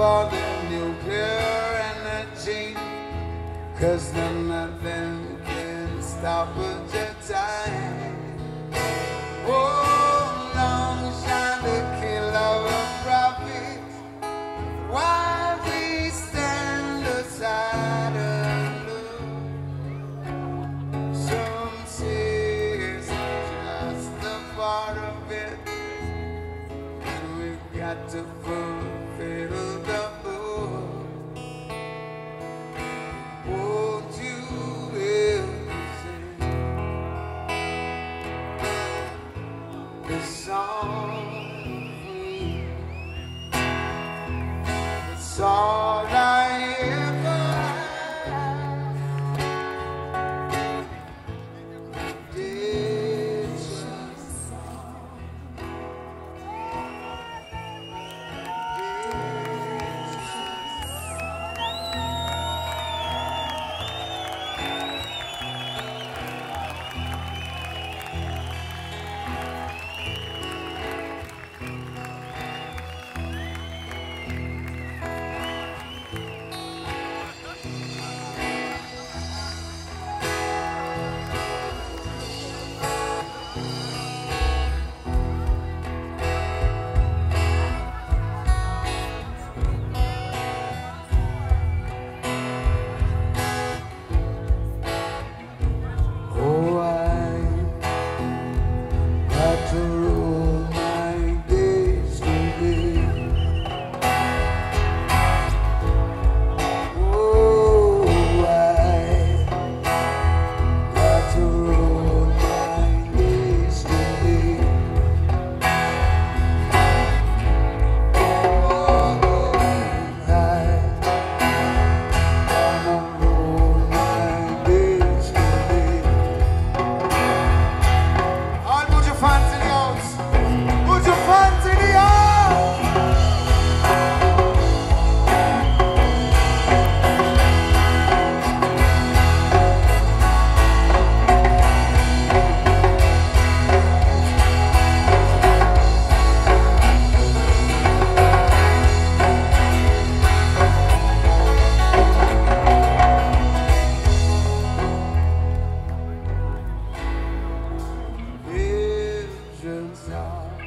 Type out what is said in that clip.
for the nuclear energy, cause then nothing can stop us at time. Oh, long shine the kill of a prophet, while we stand aside and look. Some say it's just a part of it, and we've got to fulfill song. star.